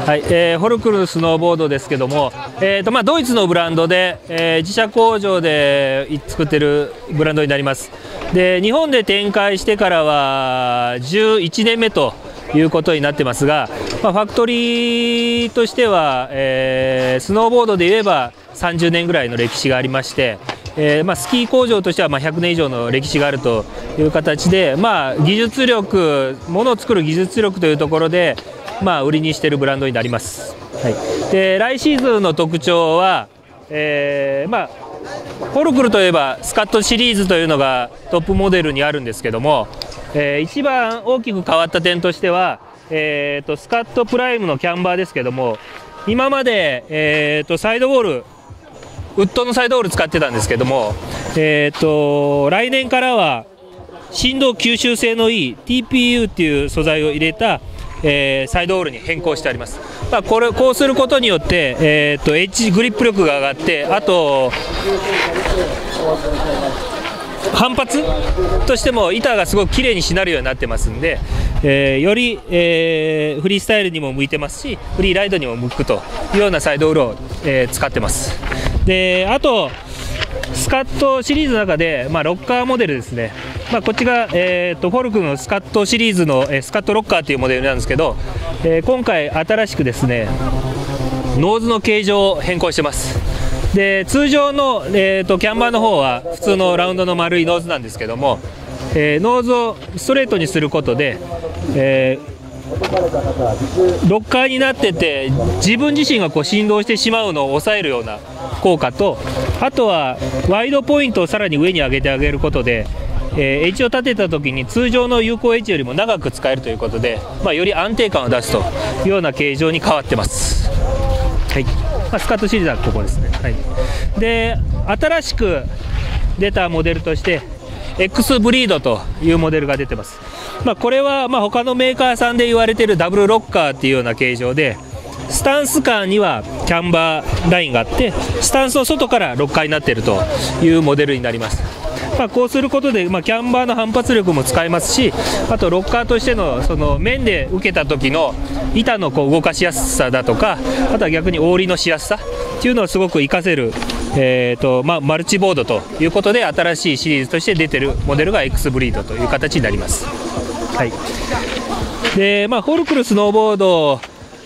はいえー、ホルクルスノーボードですけども、えーとまあ、ドイツのブランドで、えー、自社工場で作ってるブランドになります。で日本で展開してからは11年目ということになってますが、まあ、ファクトリーとしては、えー、スノーボードで言えば30年ぐらいの歴史がありまして、えーまあ、スキー工場としてはまあ100年以上の歴史があるという形で、まあ、技術力、ものを作る技術力というところで、まあ、売りにしているブランドになります。はい、で来シーズンの特徴は、えーまあ、ホルクルといえばスカットシリーズというのがトップモデルにあるんですけども、えー、一番大きく変わった点としては、えーと、スカットプライムのキャンバーですけども今まで、えーと、サイドウォールウッドのサイドウォール使ってたんですけども、えーと、来年からは振動吸収性のいい TPU っていう素材を入れた、えー、サイドウォールに変更してあります、まあ、これこうすることによって、えーと、エッジグリップ力が上がってあと反発としても板がすごく綺麗にしなるようになってますんで、えー、より、えー、フリースタイルにも向いてますしフリーライドにも向くというようなサイドウールを、えー、使ってます。であとスカットシリーズの中で、まあ、ロッカーモデルですね、まあ、こっちが、えーと、フォルクのスカットシリーズの、え、スカットロッカーというモデルなんですけど、えー、今回新しくですねノーズの形状を変更してます。で通常の、えーと、キャンバーの方は普通のラウンドの丸いノーズなんですけども、えー、ノーズをストレートにすることで、えー、ロッカーになってて自分自身がこう振動してしまうのを抑えるような効果とあとはワイドポイントをさらに上に上げてあげることでえー、H を立てた時に通常の有効 H よりも長く使えるということで、まあ、より安定感を出すというような形状に変わってます。はい。まあ、スカットシリーズはここですね、はい、で新しく出たモデルとして X ブリードというモデルが出てます、まあ、これはまあ他のメーカーさんで言われているダブルロッカーっていうような形状でスタンス間にはキャンバーラインがあってスタンスの外からロッカーになっているというモデルになりますまあ、こうすることで、まあ、キャンバーの反発力も使えますしあとロッカーとしてのその面で受けた時の板のこう動かしやすさだとかあとは逆にオーリーのしやすさっていうのをすごく活かせる、えーとまあ、マルチボードということで新しいシリーズとして出てるモデルが X ブリードという形になります。はいでまあ、ホルクルスノーボード、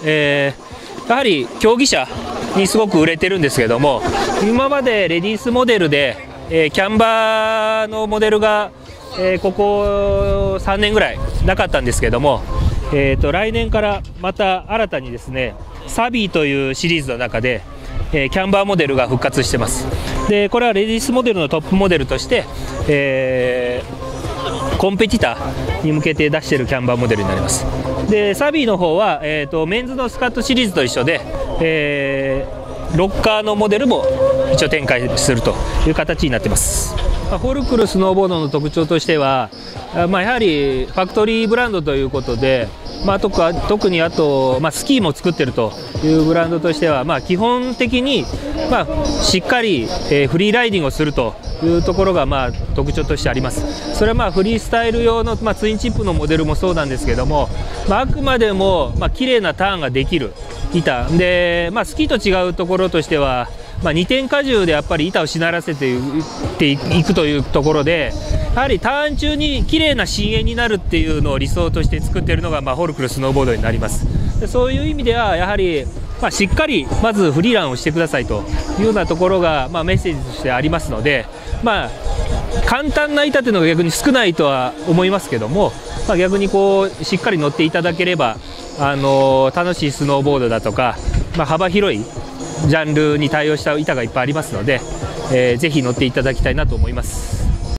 えー、やはり競技者にすごく売れてるんですけども今までレディースモデルでえ、キャンバーのモデルが、え、ここ3年ぐらいなかったんですけども、えーと、来年からまた新たにですねサビーというシリーズの中で、え、キャンバーモデルが復活してます。でこれはレディースモデルのトップモデルとして、えー、コンペティターに向けて出しているキャンバーモデルになります。でサビーの方は、えーと、メンズのスカットシリーズと一緒で、えーロッカーのモデルも一応展開するという形になってます。フォルクルスノーボードの特徴としては、まあ、やはりファクトリーブランドということで、まあ、特にあと、まあ、スキーも作ってるというブランドとしては、まあ、基本的に、まあ、しっかり、えー、フリーライディングをするというところが、まあ、特徴としてあります。それは、まあ、フリースタイル用の、まあ、ツインチップのモデルもそうなんですけども、まあ、あくまでも、まあ綺麗なターンができる板。で、まあ、スキーと違うところとしては、まあ、2点荷重でやっぱり板をしならせていくというところでやはりターン中に綺麗な深淵になるっていうのを理想として作っているのが、まあ、ホルクルスノーボードになりますでそういう意味ではやはり、まあ、しっかりまずフリーランをしてくださいというようなところが、まあ、メッセージとしてありますので、まあ、簡単な板というのが逆に少ないとは思いますけども、まあ、逆にこうしっかり乗っていただければあの楽しいスノーボードだとか、まあ、幅広いジャンルに対応した板がいっぱいありますので、えー、ぜひ乗っていただきたいなと思います。